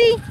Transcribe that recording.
Andy?